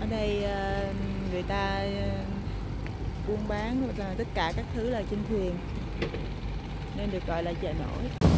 ở đây ờ, người ta ờ, buôn bán là tất cả các thứ là trên thuyền, nên được gọi là chợ nổi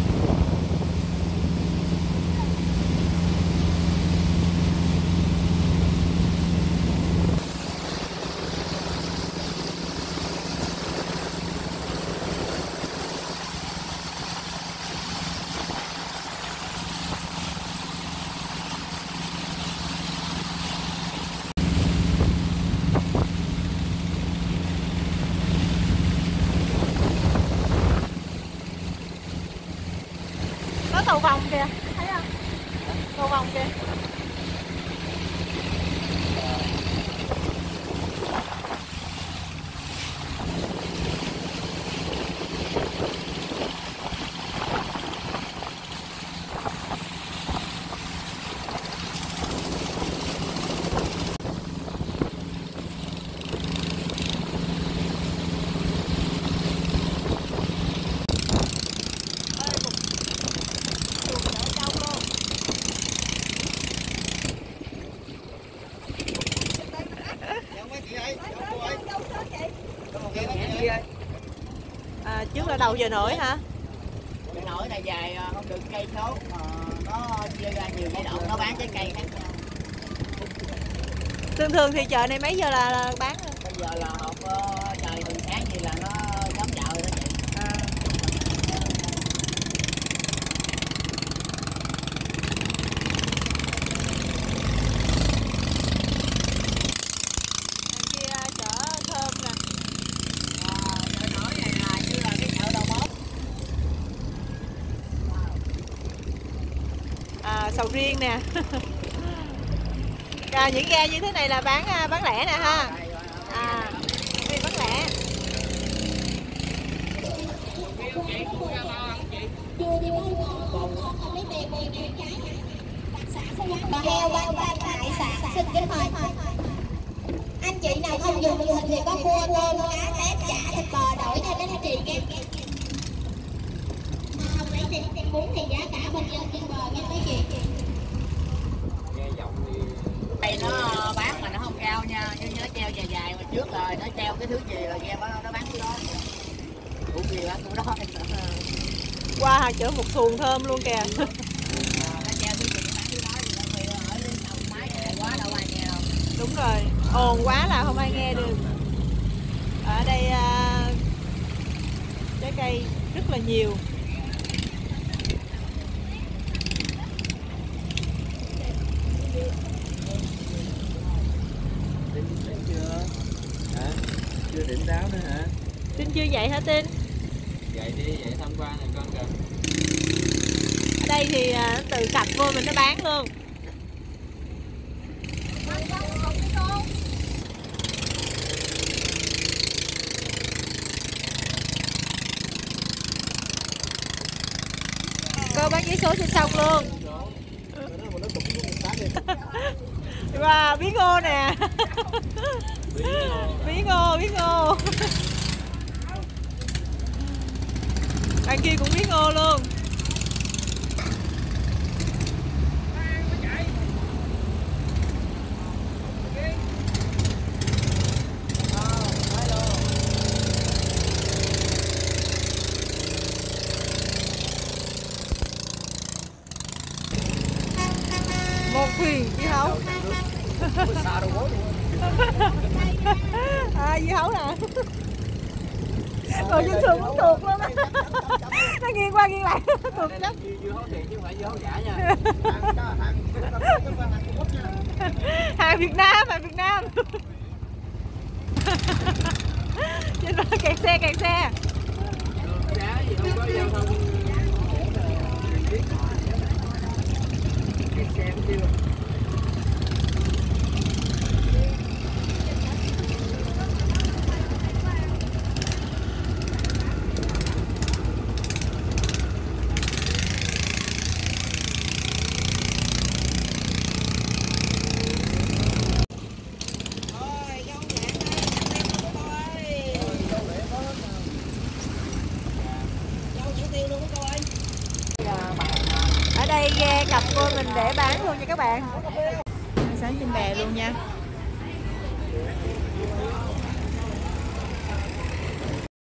có cầu vòng kìa. Thấy không? Cầu vòng kìa. À, trước là đầu giờ nổi hả? Chợ nổi này dài ờ, không được cây số. Mà nó chia ra nhiều giai đoạn nó bán trái cây khác nhau. thường thường thì chợ này mấy giờ là, là bán? Bây giờ là hộp ờ, trời từ sáng thì là nó giống chợ rồi đó chị. à. Đằng kia chợ thơm nè Ờ, chợ nổi này là như là cái chợ đầu mối à, sầu riêng nè. À, những ghe như thế này là bán à, bán lẻ nè ha. À bán lẻ. Bà heo bán ba tại sản xin kính mời anh chị nào không dùng thịt thì có cua tôm cá tép chả thịt bò đổi cho đến chị nha Mà không lấy thịt thịt bún thì giá cả bình dân trên bờ nha mấy chị đây nó bán mà nó không cao nha chứ nó treo dài dài mà trước rồi nó treo cái thứ gì rồi nghe nó nó bán cái đó. Đủ gì bán cái đó. Qua hạt chở một xuồng thơm luôn kìa. Thì nghe đâu. Đúng rồi ồn quá là không ai nghe được. Ở đây à, trái cây rất là nhiều Tính tính chưa? Hả? Chưa tỉnh táo nữa hả? tin chưa vậy hả tin? Vậy đi, vậy tham quan này con kìa. ở đây thì à, tự cặp vô mình nó bán luôn. Cô bán giấy số trên sông luôn. Wow bí ngô nè bí ngô bí ngô. Anh kia cũng bí ngô luôn. Một thuyền dưa hấu à dưa hấu nè rồi dân thường cũng tuột luôn á. Nó nghiêng qua nghiêng lại. Tuột lắm. Dưa hấu thiệt chứ không phải dưa hấu giả nha. hàng Việt Nam hàng Việt Nam. Trên đó kẹt xe kẹt xe. Giá gì cặp cua mình để bán luôn nha các bạn. Sáng trên bè luôn nha.